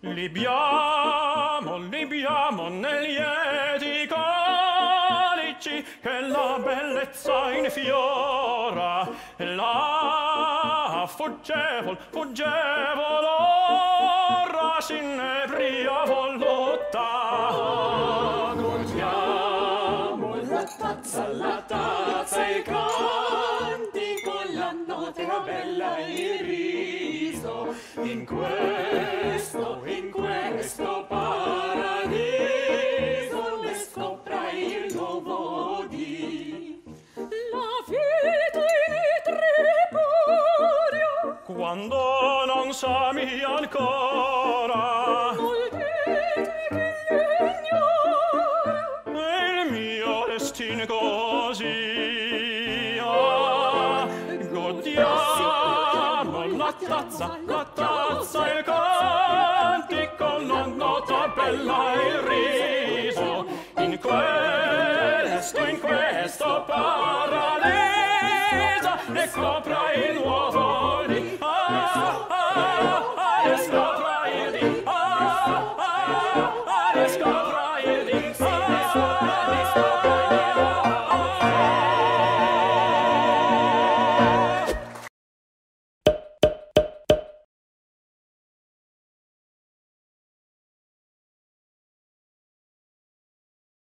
Libiamo, libiamo negli lieti colici che la bellezza infiora. La fuggevol, fuggevol ora s'inebria volutta Gorgiamo la tazza, la tazza e canti con la notte bella il riso in questo in questo paradiso le scopra il nuovo dì la vita in tripudio. Quando non sami ancora. Vuol dire che il mio destino così. la tazza, la tazza, il cantico, non nota bella il riso, in questo, in questo paradiso e copra il nuovo lì, ah, ah, ah, ah,